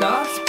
not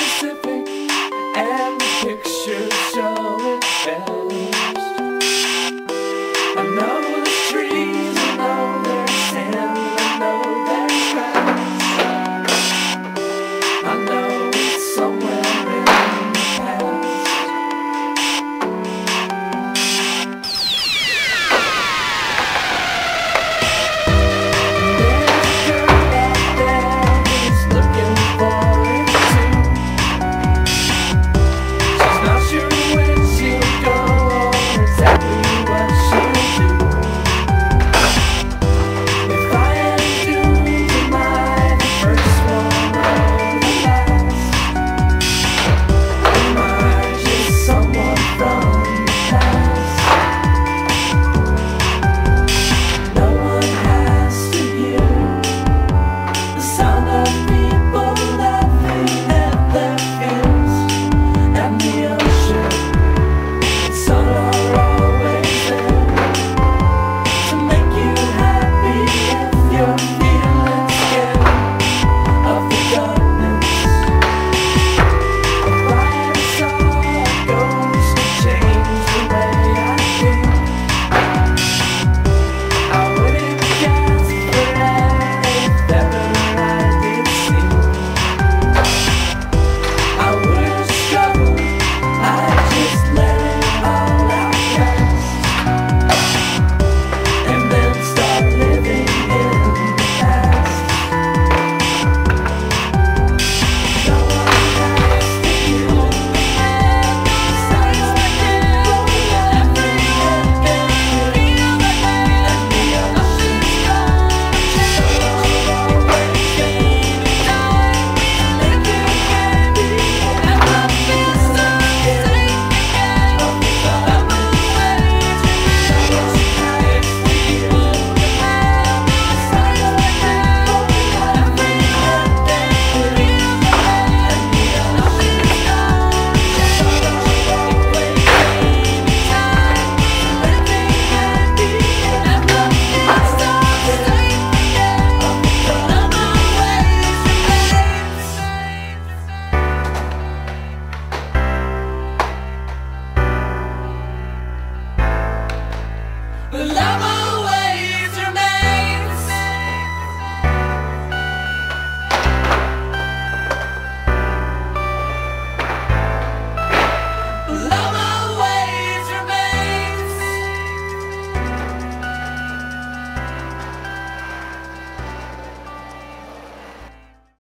The love